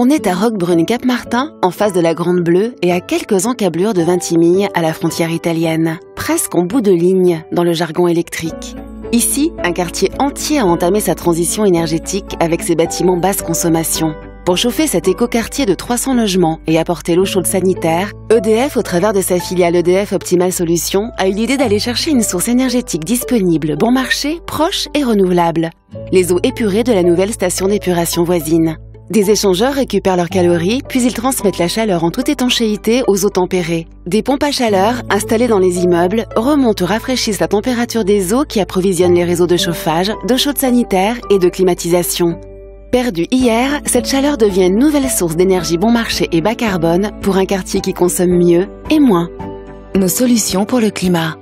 On est à Roquebrune-Cap-Martin, en face de la Grande Bleue et à quelques encablures de Vintimille à la frontière italienne, presque en bout de ligne dans le jargon électrique. Ici, un quartier entier a entamé sa transition énergétique avec ses bâtiments basse consommation. Pour chauffer cet écoquartier de 300 logements et apporter l'eau chaude sanitaire, EDF, au travers de sa filiale EDF Optimal Solutions, a eu l'idée d'aller chercher une source énergétique disponible, bon marché, proche et renouvelable. Les eaux épurées de la nouvelle station d'épuration voisine. Des échangeurs récupèrent leurs calories, puis ils transmettent la chaleur en toute étanchéité aux eaux tempérées. Des pompes à chaleur, installées dans les immeubles, remontent ou rafraîchissent la température des eaux qui approvisionnent les réseaux de chauffage, d'eau chaude sanitaire et de climatisation. Perdue hier, cette chaleur devient une nouvelle source d'énergie bon marché et bas carbone pour un quartier qui consomme mieux et moins. Nos solutions pour le climat.